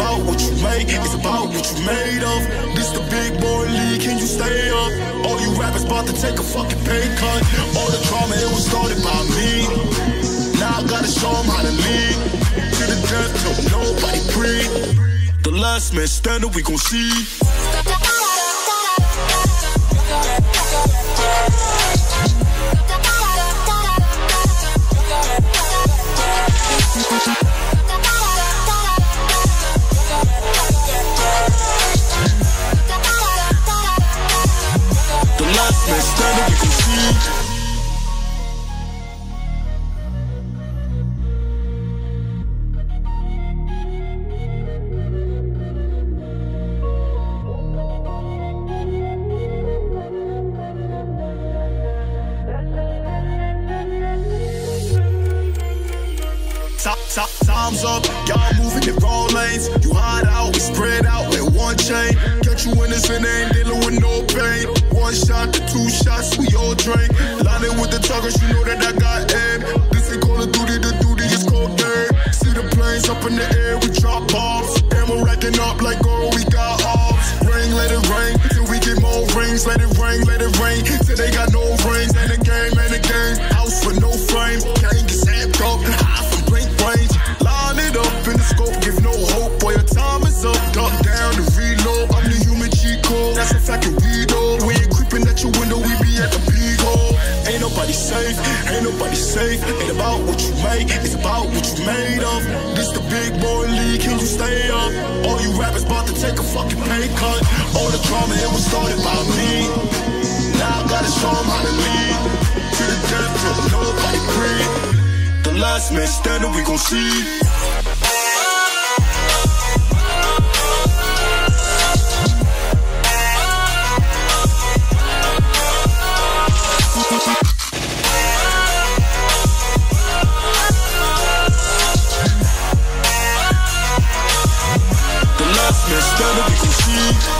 about what you make, it's about what you made of. This the big boy league, can you stay up? All you rappers about to take a fucking pay cut. All the drama, it was started by me. Now I gotta show 'em how to lead. To the death, till nobody breathe. The last man standing, we gon' see. Man standing, we gon' see. Last man standing,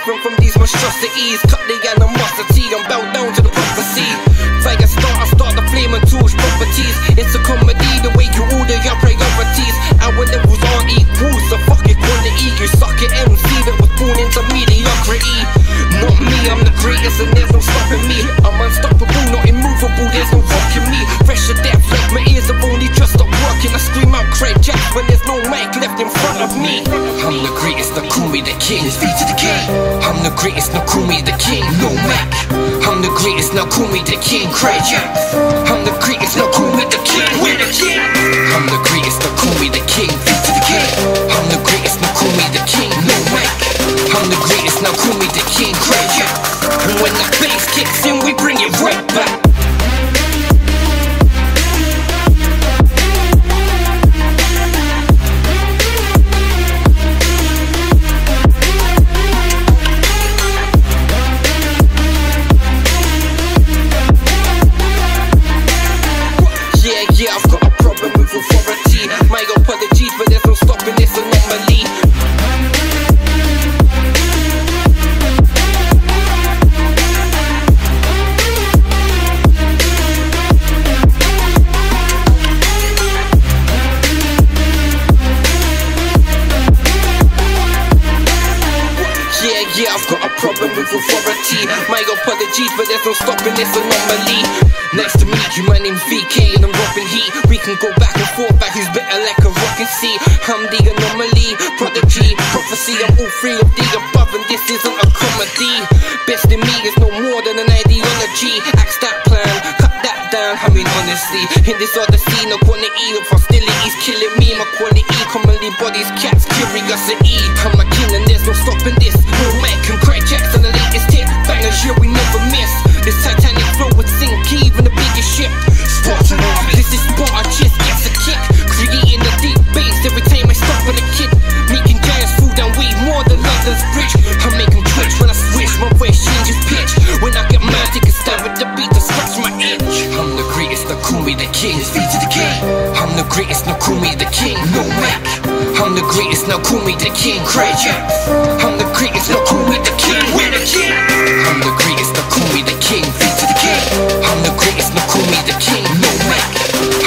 different from these monstrosities. Cut the animosity, I'm bowed down to the prophecy. Fire start, I start the flame and tools properties. It's a comedy, the way you order your priorities. Our levels aren't equal, so fuck equality. You suck at MC that was born into mediocrity. Not me, I'm the greatest and there's no stopping me. I'm unstoppable, not immovable, there's no rocking me. Fresh to death, like my ears have only just stopped working. I scream out Craig Jack when there's no mic left in front of me. I'm the greatest, now call me the king. I'm the greatest, now call me the king. No Mac. I'm the greatest, now call me the king. Craig I'm the greatest, now call me the king. We're the king. I'm the greatest, now call me the king. Feet to the king. I'm the greatest, now call me the king. No Mac. I'm the greatest, now call me the king. Craig And when the bass kicks in, we bring it right back. Apologies, but there's no stopping this anomaly. Nice to meet you, my name's VK and I'm Robin Heat. We can go back and forth, back who's better like a rock and see. I'm the anomaly, prodigy, prophecy. I'm all three of the above, and this isn't a comedy. Best in me is no more than an ideology. Axe that plan, cut that down. I mean, honestly, in this other scene, no quantity of hostilities killing me. My quality, commonly bodies, cats, curiosity. I'm a king, and there's no stopping this. No man can cry jacks on the latest hit. Bangers, yeah, we never miss. This Titanic flow would sink even the biggest ship. Spartan army, this is Sparta, just gets a kick. Creating the deep bass every time I stop with a kid. Making giants fall down way more than London's bridge. I make them twitch when I switch, my voice changes pitch. When I get mad, take a stab at the beat to scratch my itch. I'm the greatest, me the king. Feet to the king. I'm the greatest, me the king. No Mac. I'm the greatest, me the king. Craig I'm the greatest, me the king.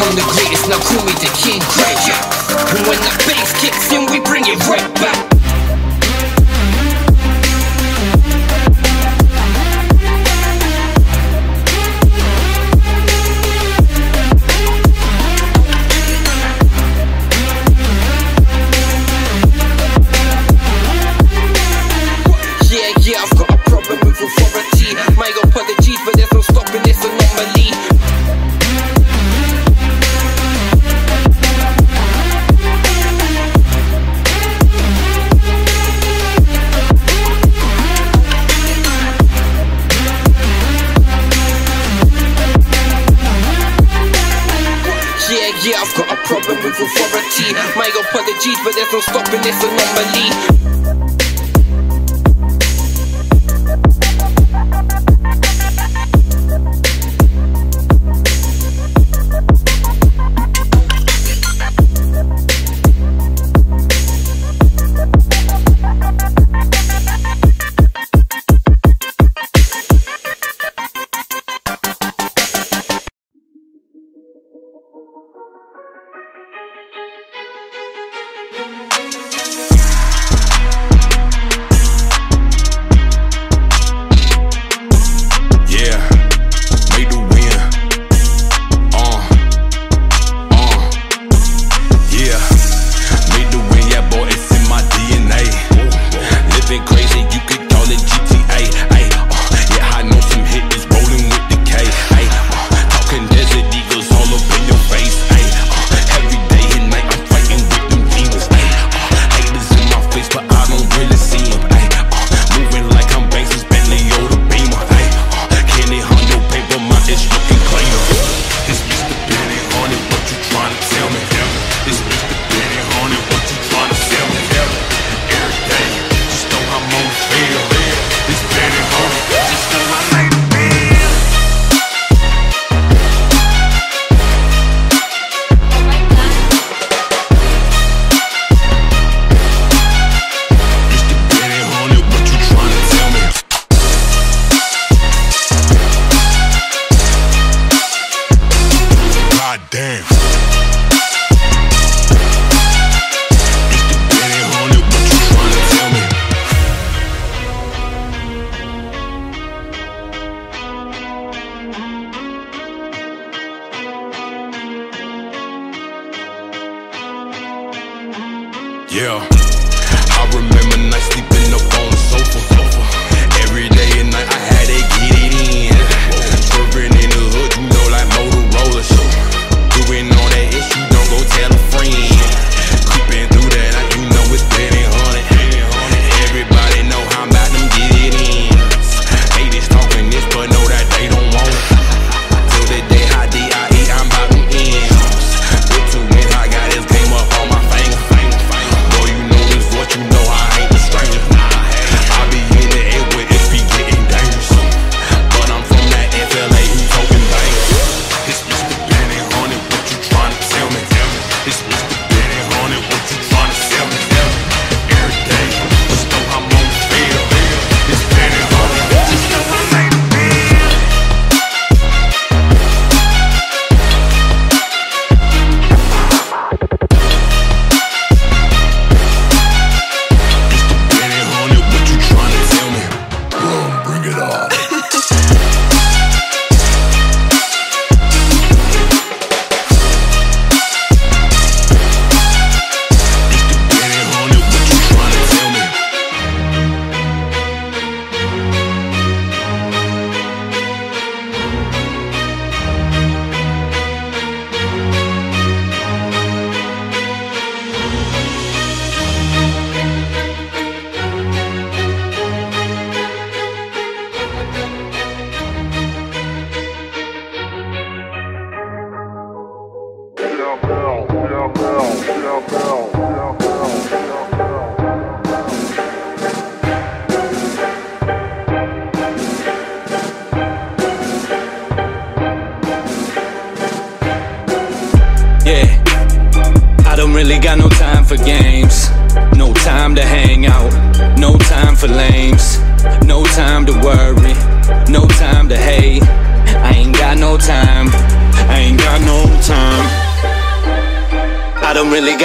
I'm the greatest, now call me the king. Craig And when the bass kicks in, we bring it right back. No stopping this anomaly. Yeah, I remember nights sleeping up on the sofa. Every day and night I had to get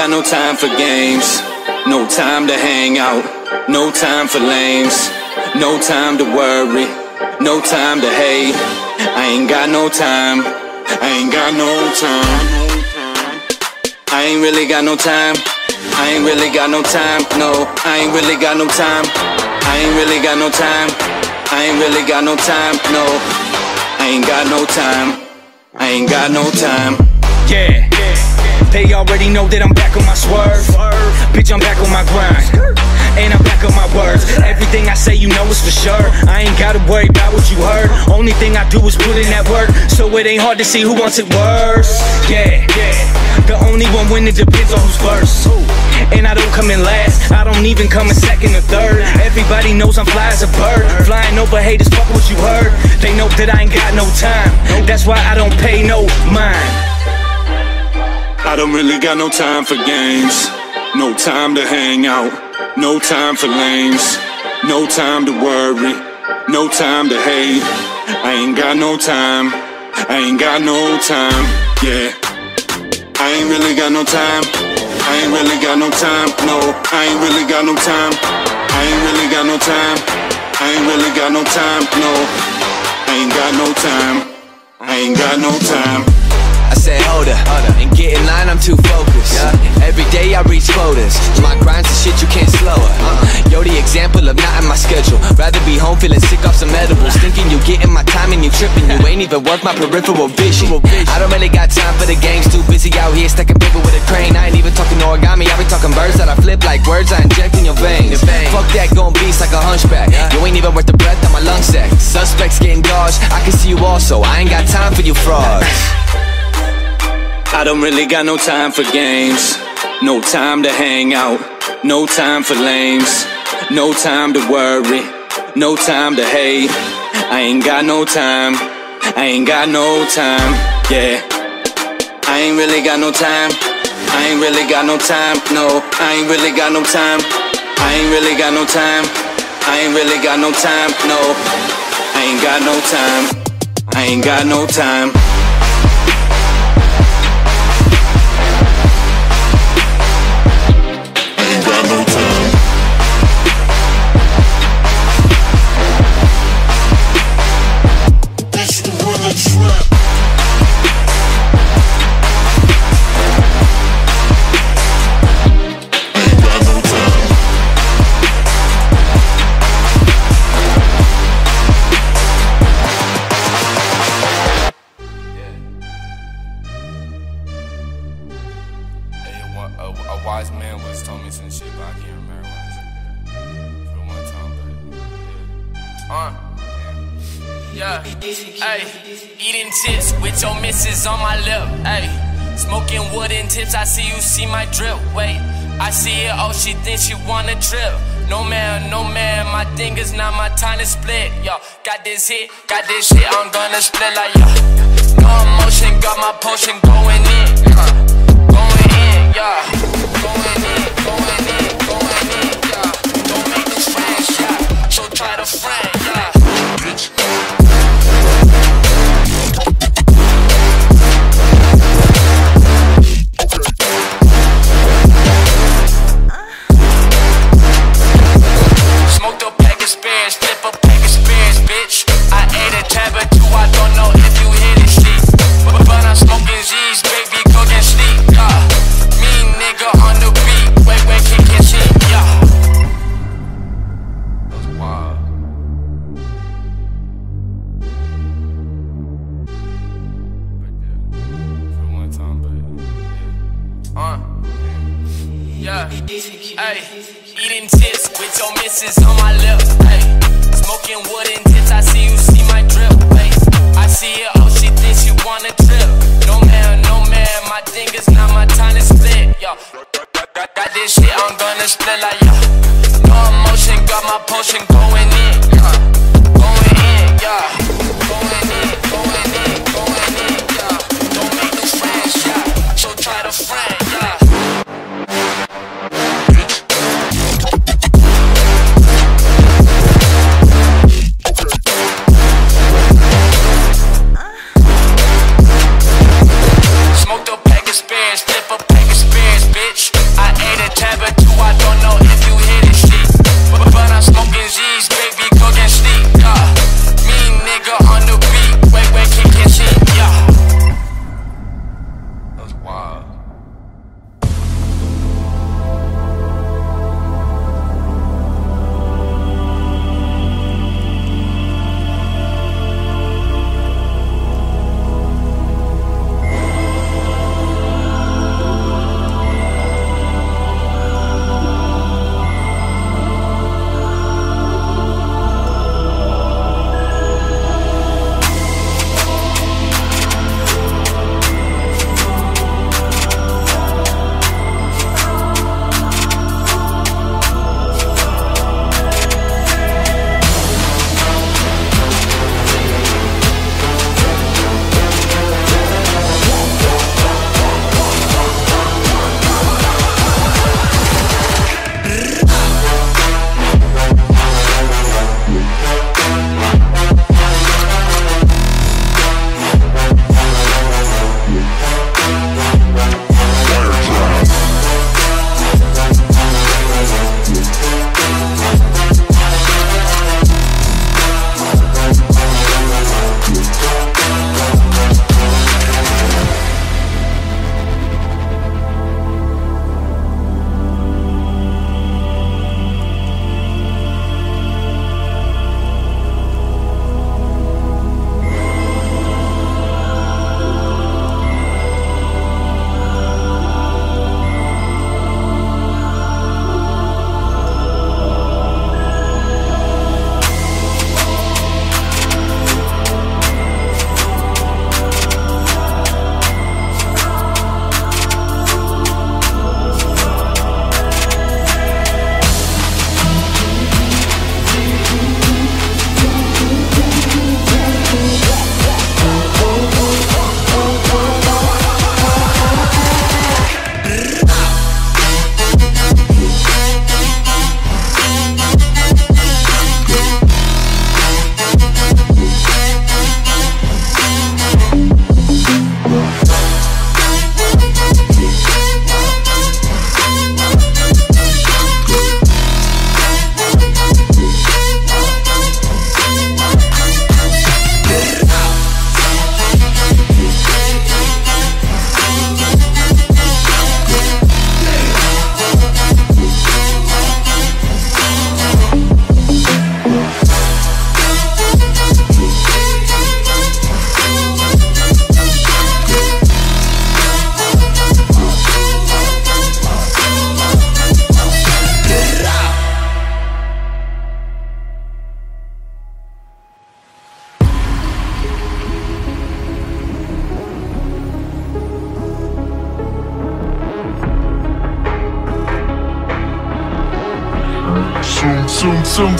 got no time for games. No time to hang out. No time for lames. No time to worry. No time to hate. I ain't got no time. I ain't got no time. I ain't really got no time. I ain't really got no time. No, I ain't really got no time. I ain't really got no time. I ain't really got no time. No, I ain't got no time. I ain't got no time. Yeah. They already know that I'm back on my swerve. Bitch, I'm back on my grind. And I'm back on my words. Everything I say, you know it's for sure. I ain't gotta worry about what you heard. Only thing I do is put in that work. So it ain't hard to see who wants it worse. Yeah, yeah. The only one winning depends on who's first. And I don't come in last, I don't even come in second or third. Everybody knows I'm fly as a bird. Flying over haters, fuck what you heard. They know that I ain't got no time. That's why I don't pay no mind. I don't really got no time for games. No time to hang out. No time for lames. No time to worry. No time to hate. I ain't got no time. I ain't got no time. Yeah. I ain't really got no time. I ain't really got no time. No, I ain't really got no time. I ain't really got no time. I ain't really got no time. No, I ain't got no time. I ain't got no time. Hold up, and get in line, I'm too focused. Every day I reach quotas. My grind's the shit you can't slow it. Uh-uh. Yo, the example of not in my schedule. Rather be home feeling sick off some edibles. Thinking you getting my time and you tripping. You ain't even worth my peripheral vision. I don't really got time for the games. Too busy out here stacking paper with a crane. I ain't even talking origami. I be talking birds that I flip like words I inject in your veins. Fuck that, going beast like a hunchback. You ain't even worth the breath on my lung sack. Suspects getting dodged. I can see you also. I ain't got time for you frauds. I don't really got no time for games. No time to hang out. No time for lames. No time to worry. No time to hate. I ain't got no time. I ain't got no time. Yeah. I ain't really got no time. I ain't really got no time. No, I ain't really got no time. I ain't really got no time. I ain't really got no time. No, I ain't got no time. I ain't got no time. She thinks she wanna trip. No man, no man, my thing is not my time to split. Yo, got this hit, got this shit, I'm gonna split like yo. No emotion, got my potion going in, uh, going in, yeah, going in, With your missus on my lips, hey. Smoking wooden tips, I see you see my drip, hey. I see it, oh, she thinks she wanna trip. No man, no man, my thing is not my time to split, yo. Got, got this shit, I'm gonna split like, yo. No emotion, got my potion going in, yeah. Going in, yeah.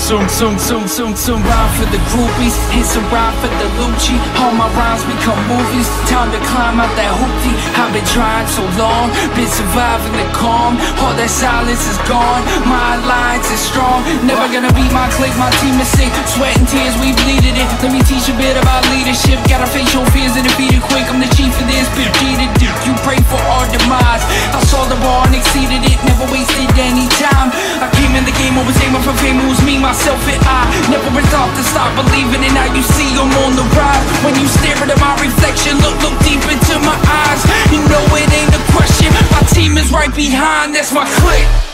Zoom, zoom, zoom, zoom, zoom. Rhyme for the groupies, hits a rhyme for the Lucci. All my rhymes become movies. Time to climb out that hoopty. I've been trying so long, been surviving the calm. All that silence is gone. My alliance is strong. Never gonna beat my clique, my team is sick. Sweat and tears, we bleeded it. Let me teach you a bit about leadership. Gotta face your fears and defeat it quick. I'm the chief of this, bitch. You pray for our demise. I saw the bar and exceeded it. Never wasted any time. I came in the game, I was aiming for fame. It was me, myself, and I. Never resolved to stop believing, and now you see I'm on the rise. When you stare at my reflection, look, look deep into my eyes. You know it ain't a question. My team is right behind. That's my clique.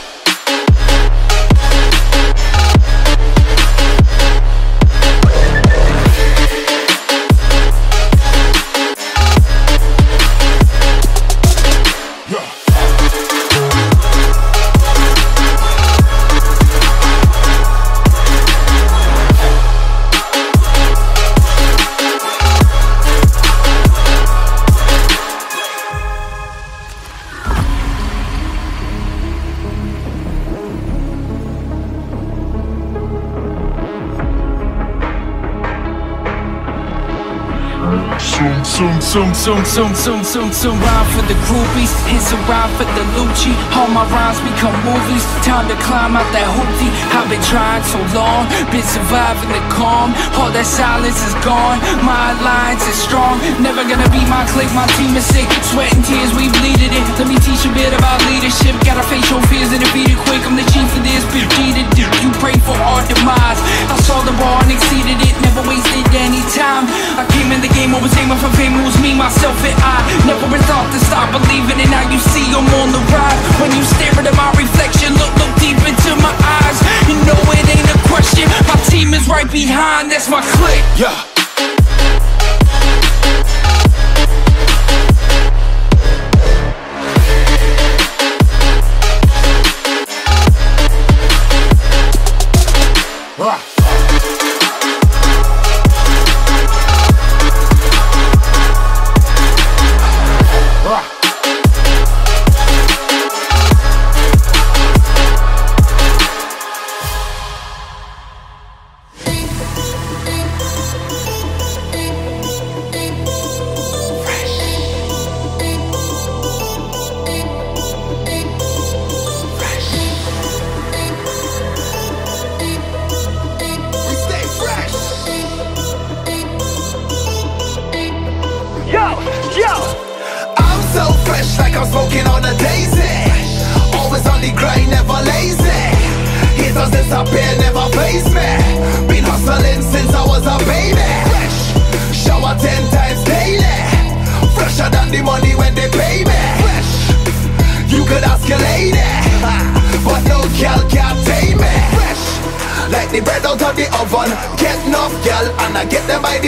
Zoom, zoom, zoom, zoom, zoom, zoom. Rhyme for the groupies, hits a rhyme for the Lucci. All my rhymes become movies. Time to climb out that hoopty. I've been trying so long, been surviving the calm. All that silence is gone. My alliance is strong. Never gonna beat my clique, my team is sick. Sweat and tears, we bleeded it. Let me teach a bit about leadership. Gotta face your fears and defeat it quick. I'm the chief of this, bitch. You pray for our demise. I saw the bar and exceeded it. Never wasted any time. I came in the game, I was aiming for fame it was me, myself, and I. Never thought to stop believing And now you see I'm on the rise. When you stare at my reflection Look, look deep into my eyes. You know it ain't a question. My team is right behind, that's my clique. Yeah.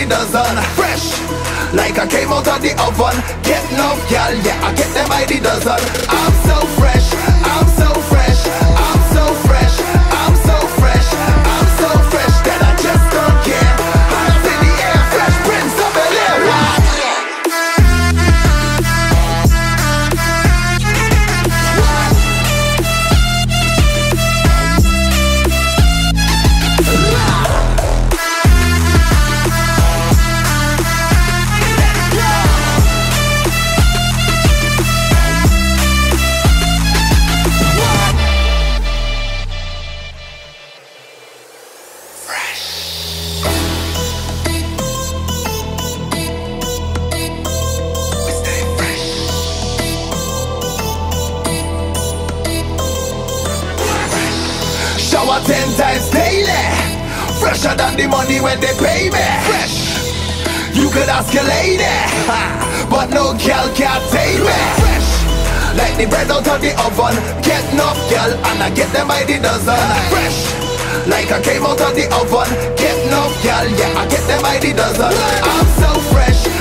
the dozen. Fresh, like I came out of the oven. Get love, gal, yeah, I get them by the dozen. I'm ten times daily. Fresher than the money when they pay me. Fresh. You could ask a lady, but no girl can take me. Fresh. Like the bread out of the oven. Get enough girl and I get them by the dozen. Fresh. Like I came out of the oven Get no girl, yeah, I get them by the dozen I'm so fresh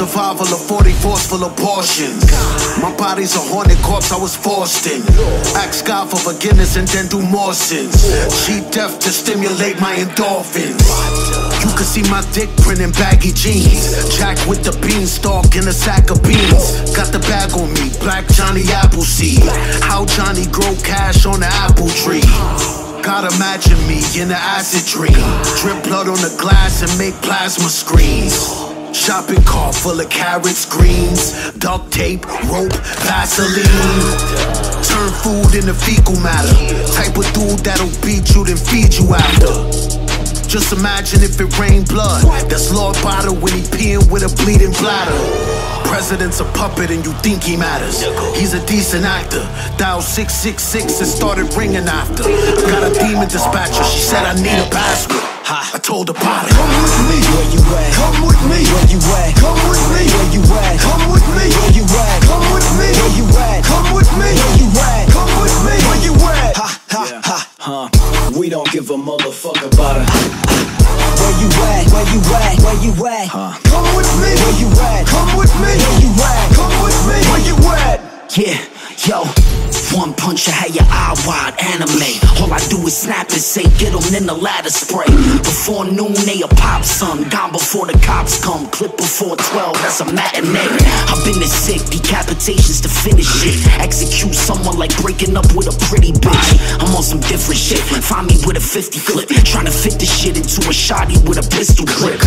Survival of 44s full of portions. My body's a haunted corpse I was forced in. Ask God for forgiveness and then do more sins. Cheat death to stimulate my endorphins. You can see my dick print in baggy jeans. Jack with the beanstalk in a sack of beans. Got the bag on me, black Johnny Appleseed. How Johnny grow cash on the apple tree. God imagine me in an acid dream. Drip blood on the glass and make plasma screens. Shopping cart full of carrots, greens, duct tape, rope, Vaseline. Turn food into fecal matter. Type of dude that'll beat you then feed you after. Just imagine if it rained blood. That's Lord Bottle when he peeing with a bleeding bladder. President's a puppet and you think he matters. He's a decent actor. Dial 666 and started ringing after. I got a demon dispatcher. She said I need a password. I told her Potter. Come with me. Where you at? Come with me. Where you at? Come with me. Where you at? Come with me. Where you at? Come with me. Where you at? Come with me. Where you at? Come with me. Where you at? Ha ha ha. Huh? We don't give a motherfucker about it. Where you at? Where you at? Where you at? Huh? Come with me. Where you at? Come with me. Where you at? Come with me. Where you at? Yeah, yo. One punch, I had your eye wide anime. All I do is snap and say, get 'em in the ladder spray. Before noon, they a pop son. Gone before the cops come. Clip before 12, that's a matinee. I've been this sick, decapitations to finish it. Execute someone like breaking up with a pretty bitch. I'm on some different shit. Find me with a 50 clip. Trying to fit this shit into a shotty with a pistol clip.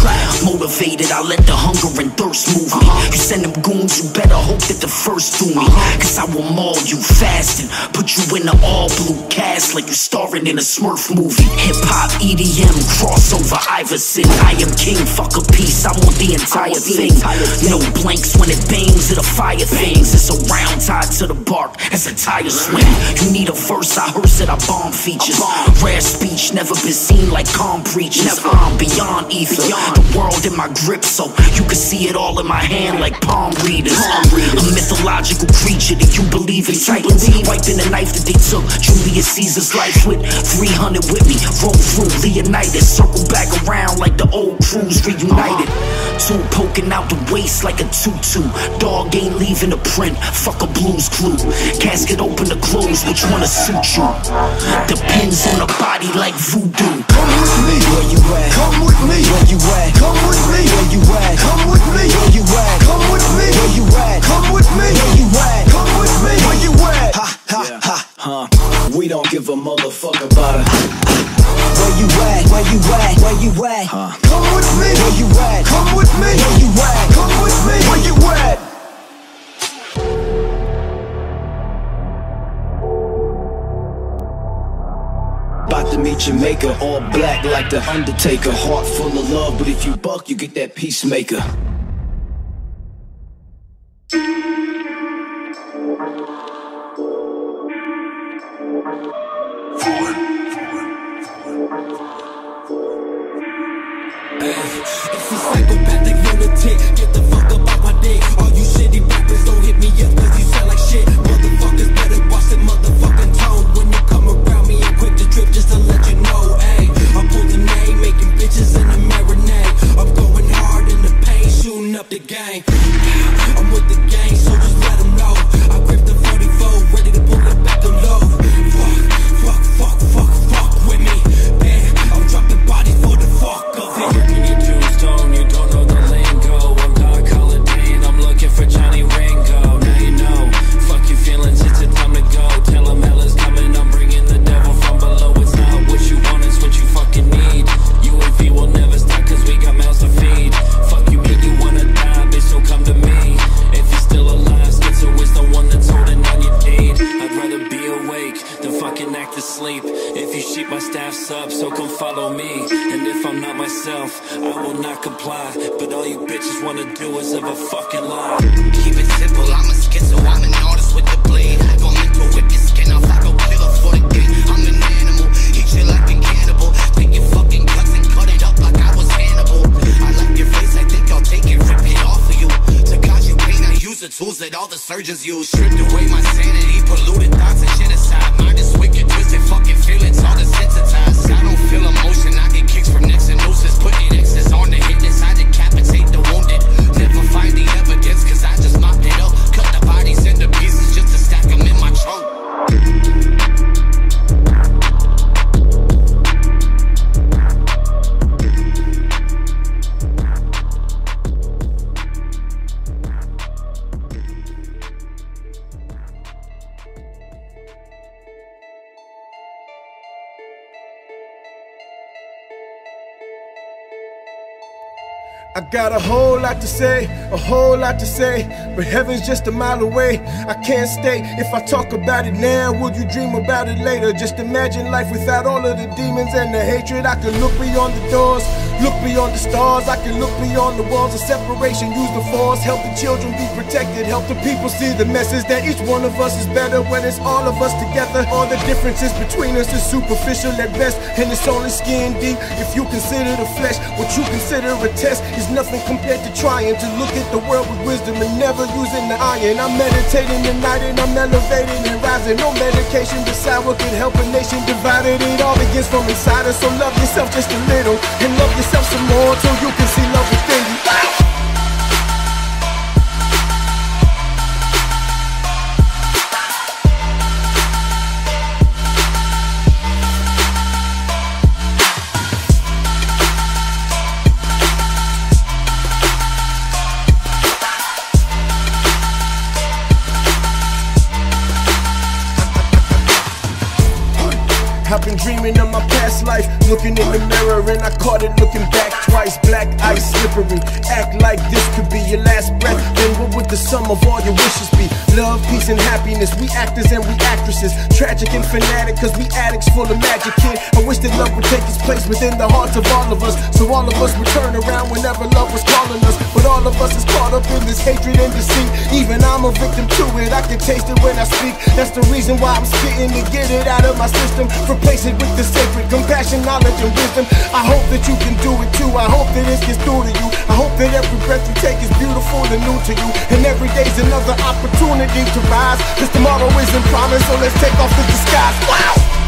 Motivated, I let the hunger and thirst move me. You send them goons, you better hope that the first do me. Cause I will maul you fast and put you in an all blue cast like you starring in a Smurf movie. Hip hop, EDM, crossover, Iverson. I am king, fuck a piece, I want the entire thing. No blanks when it bangs, it a fire things. It's a round tied to the bark as a tire swing. You need a verse, I hearse it, I bomb features. Rare speech, never been seen like calm preachers. I'm beyond ether, the world in my grip, so you can see it all in my hand like palm readers. A mythological creature that you believe in titans. Wiping the knife that they took Julius Caesar's life with 300 with me. Roll through Leonidas, circle back around like the old crews reunited. Two poking out the waist like a tutu. Dog ain't leaving a print, fuck a Blue's Clue. Casket open to close, which one to suit you? Depends on the body like voodoo. Come with me. Where you at? Come with me. Where you at? Come with me. Where you at? Come with me. Where you at? Come with me. Where you at? Come with me. Where you at? Huh? We don't give a motherfucker about it. Where you at? Where you at? Where you at? Huh? Come with me. Where you at? Come with me. Where you at? Come with me. Where you at? About to meet your maker, all black like the Undertaker. Heart full of love, but if you buck, you get that peacemaker. Got a whole lot to say, a whole lot to say, but heaven's just a mile away. I can't stay. If I talk about it now, would you dream about it later? Just imagine life without all of the demons and the hatred. I can look beyond the doors, look beyond the stars. I can look beyond the walls of separation. Use the force, help the children be protected, help the people see the message that each one of us is better when it's all of us together. All the differences between us is superficial at best, and it's only skin deep. If you consider the flesh what you consider a test, is nothing compared to trying to look at the world with wisdom and never using the iron. I'm meditating at night and I'm elevating and rising. No medication decide what could help a nation divided. It all begins from inside us, so love yourself just a little and love yourself some more till you can see love within you. I've been dreaming of my past life, looking in the mirror, and I caught it looking back twice. Black ice slippery, act like this could be your last breath. Then what would the sum of all your wishes be? Love, peace, and happiness. We actors and we actresses, tragic and fanatic, cause we addicts full of magic. Kid, I wish that love would take its place within the hearts of all of us, so all of us would turn around whenever love was calling us. But all of us is caught up in this hatred and deceit. Even I'm a victim to it. I can taste it when I speak. That's the reason why I'm spitting to get it out of my system. Replace it with the sacred compassion, knowledge, and wisdom. I hope that you can do it too. I hope that this gets through to you. I hope that every breath you take is beautiful and new to you. And every day's another opportunity to rise. Cause tomorrow isn't promised, so let's take off the disguise. Wow!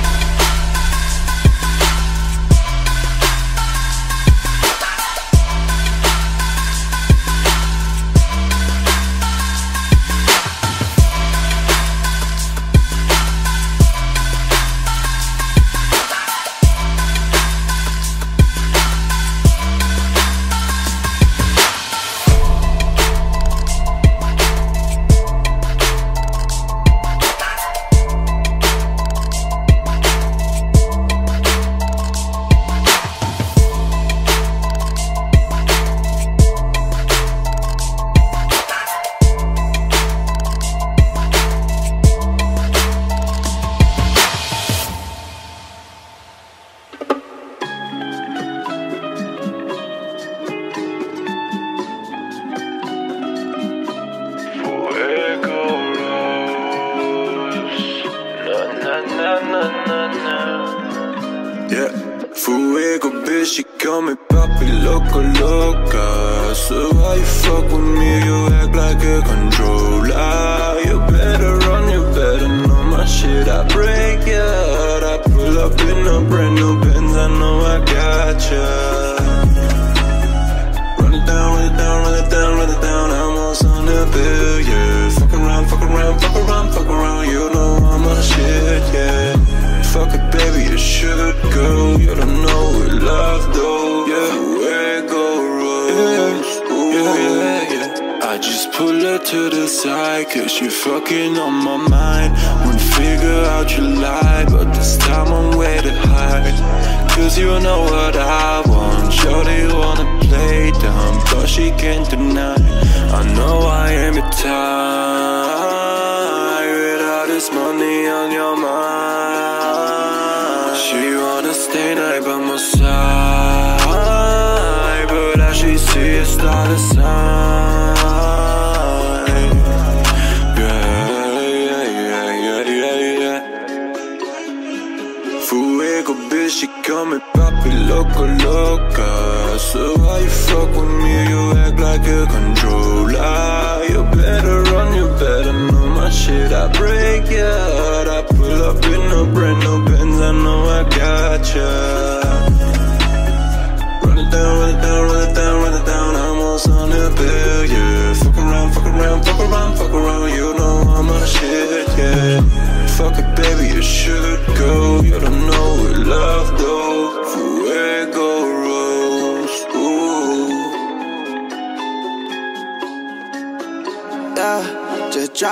Cause you're fucking on my mind. Won't figure out your lie, but this time I'm way to hide. Cause you know what I want. Shorty wanna play dumb, but she can't deny. I know I am your type. Without this money on your mind. She wanna stay night by my side. But as she see a star to sign. Call me papi loco, loca. So why you fuck with me? You act like a controller. You better run, backyard. I break your heart, I pull up in a brand new Benz, I know I got ya. Run it down, run it down, run it down, run it down. I'm on something bill, yeah. Fuck around, fuck around, fuck around, fuck around. You know I'm on shit, yeah. Fuck it, baby, you should go.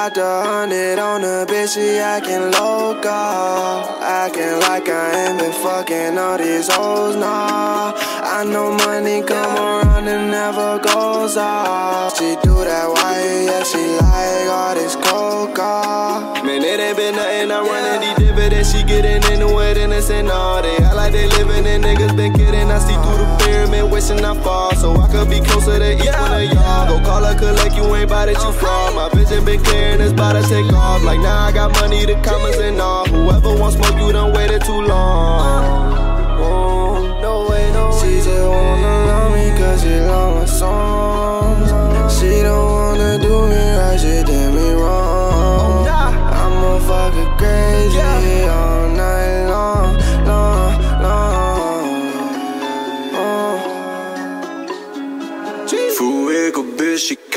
Dropped a hundred on the bitch, she acting local. Acting like I ain't been fucking all these hoes, nah. I know money come around and never goes off. She do that white, yeah, she like all this coca. Man, it ain't been nothing, I'm running these dividends. She getting into it and it's in all day. I like they living and niggas been kidding. I see through the pyramid, wishing I fall. So I could be closer to each one of y'all. Go call her, collect you ain't by that you fraud. My vision been clear and it's about to take off. Like now I got money, the commas and all. Whoever wants smoke, you done waited too long. Uh. Oh, no way, no way. She just wanna love me cause she love my songs. She don't wanna do me right, she did me wrong. Oh, I'ma fuck her crazy all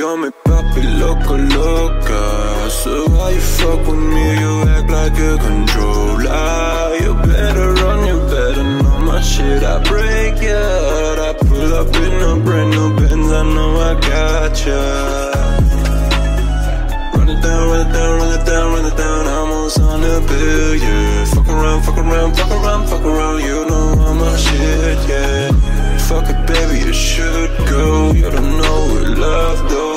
call me papi loco, loca. So why you fuck with me, you act like a controller. You better run, you better know my shit. I break ya, I pull up in a brand new Benz, I know I got ya. Run it down, run it down, run it down, run it down. I'm on on the bill, yeah. Fuck around, fuck around, fuck around, fuck around. You know I'm a shit, yeah. Fuck it, baby, you should go. You don't know what love though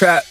trap.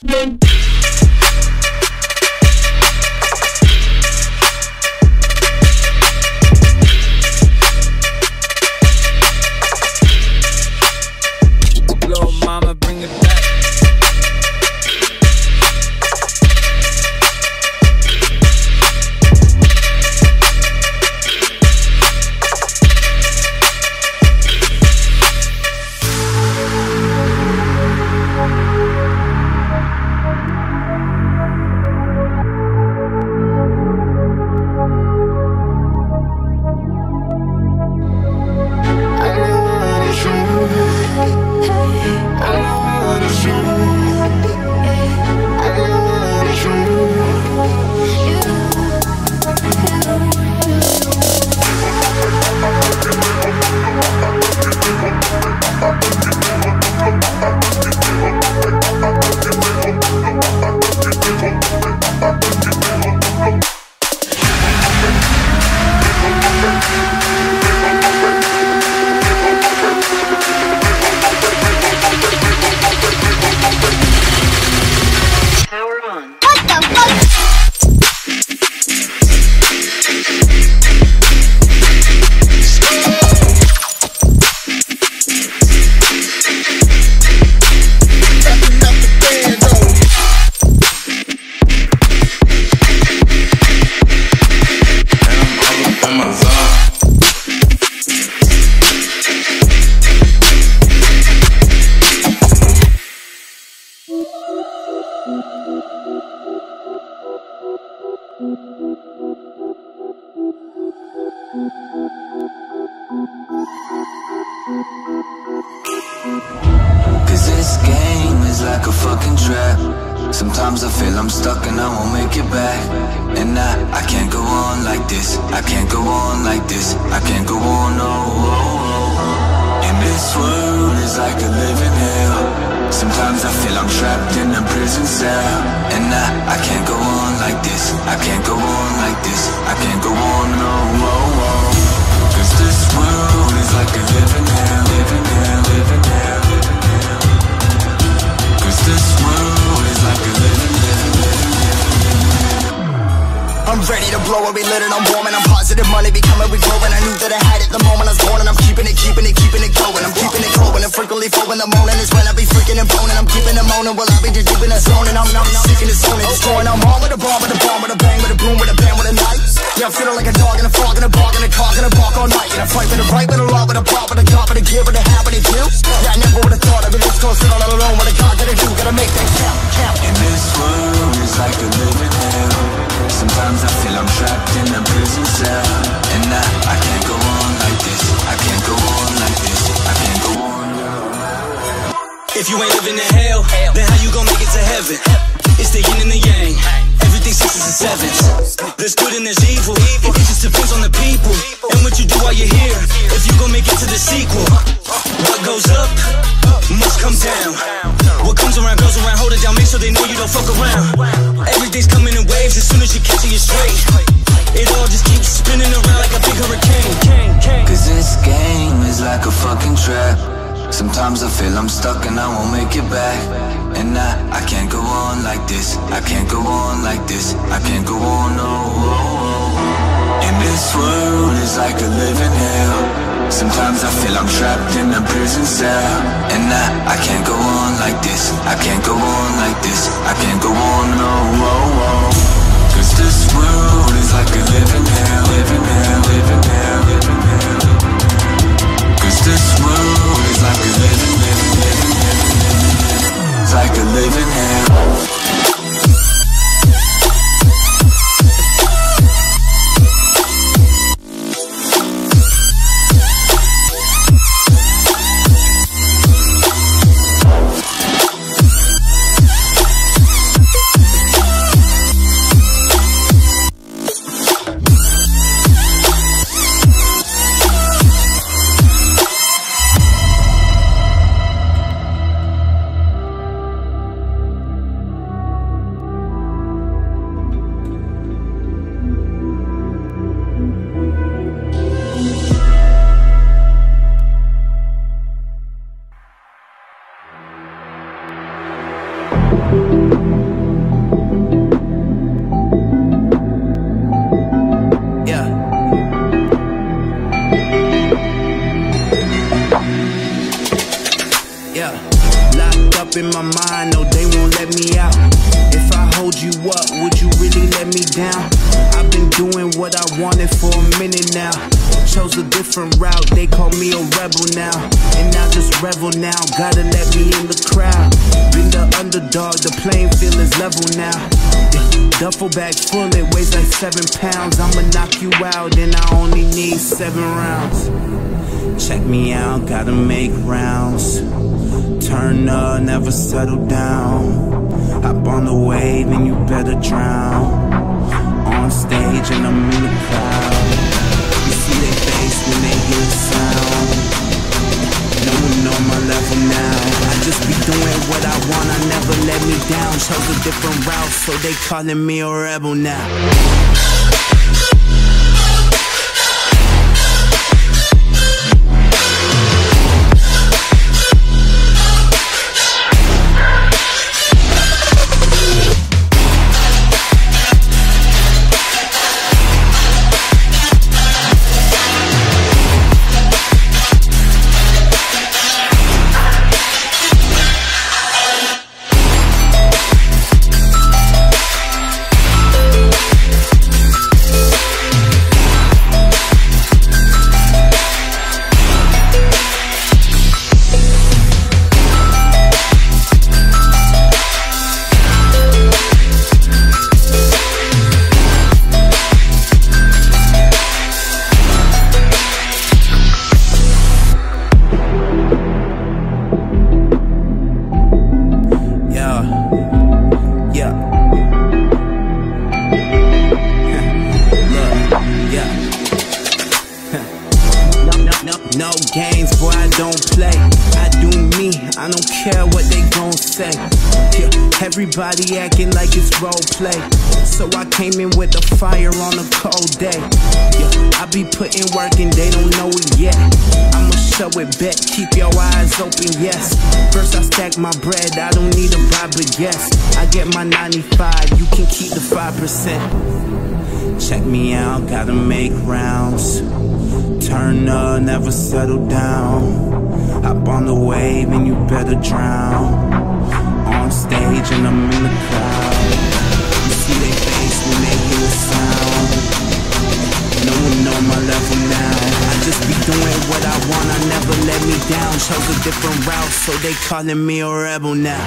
Sometimes I feel I'm stuck and I won't make it back. And I, I can't go on like this. I can't go on like this. I can't go on, no. Oh, oh. And this world is like a living hell. Sometimes I feel I'm trapped in a prison cell. And I, I can't go on like this. I can't go on like this. I can't go on, no. Oh, oh. Cause this world is like a living hell, living hell, living hell, living hell. Cause this world I'm ready to blow it, we lit it, I'm warm and I'm positive money be coming, we growing. I knew that I had it the moment I was born and I'm keeping it, keeping it, keeping it going. I'm keeping it glowing and frequently flowing. The morning is when I be freaking and boning. I'm keeping it moaning while I be just deep in the zone and I'm, sick in the zone and destroying. I'm on with a bomb, with a bomb, with a bang, with a boom, with a bam, with a knife. Yeah, I'm feeling like a dog in a fog, in a bog, in a cock, in a bark all night. And I fight with a right, with a law, with a pop, with a cop, with a gear, with a hat, with a kill. Yeah, I never would have thought I'd be this close, sitting all alone. What I got, gotta do, gotta make that count, count. And this world is like a living hell. Sometimes I feel I'm trapped in a prison cell. And I, I can't go on like this. I can't go on like this. I can't go on. If you ain't living in hell, then how you gon' make it to heaven? It's the yin and the yang. Everything sixes and sevens. There's good and there's evil. It just depends on the people and what you do while you're here. If you gon' make it to the sequel, what goes up must come down. What comes around goes around. Hold it down, make sure they know you don't fuck around. Everything's coming in waves. As soon as you catch it, you're straight. It all just keeps spinning around like a big hurricane. Cause this game is like a fucking trap. Sometimes I feel I'm stuck and I won't make it back. And I, I can't go on like this. I can't go on like this. I can't go on, no. And this world is like a living hell. Sometimes I feel I'm trapped in a prison cell. And I, I can't go on like this. I can't go on like this. I can't go on, no. Cause this world is like a living hell, living hell, living hell, living hell. This world is like a living, living, living, living, living, living. It's like a living hell. Up in my mind, no, they won't let me out. If I hold you up, would you really let me down? I've been doing what I wanted for a minute now. Chose a different route, they call me a rebel now. And I just revel now, gotta let me in the crowd. Been the underdog, the playing field is level now. Duffel bag full, it weighs like seven pounds. I'ma knock you out, and I only need seven rounds. Check me out, gotta make rounds. Turn up, never settle down. Hop on the wave and you better drown. On stage and I'm in the crowd. You see their face when they hear the sound. No one on my level now. I just be doing what I want, I never let me down. Chose a different route, so they calling me a rebel now. Everybody acting like it's role play. So I came in with the fire on a cold day. Yeah, I be putting work and they don't know it yet. I'ma show it bet, keep your eyes open, yes. First I stack my bread, I don't need a bribe, but yes. I get my 95, you can keep the 5%. Check me out, gotta make rounds. Turn up, never settle down. Hop on the wave and you better drown. Stage and I'm in the crowd. You see they face when they hear the sound. No one know my level now. I just be doing what I want, I never let me down. Chose a different route, so they calling me a rebel now.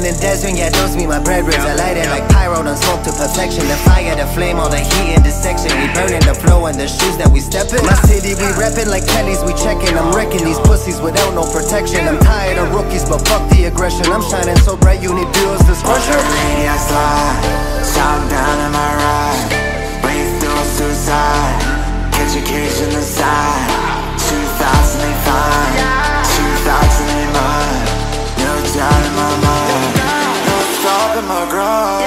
In and Desmond, yeah, those be my breadwins. I light it like pyro, done smoke to perfection. The fire, the flame, all the heat in this section. We burning the flow and the shoes that we step in. My city, we reppin' like Kelly's, we checkin'. I'm wrecking these pussies without no protection. I'm tired of rookies, but fuck the aggression. I'm shining so bright, you need viewers discretion. Lady, I slide, chop down in my ride. Breathe through suicide, education aside. 2005, 2005. my grind.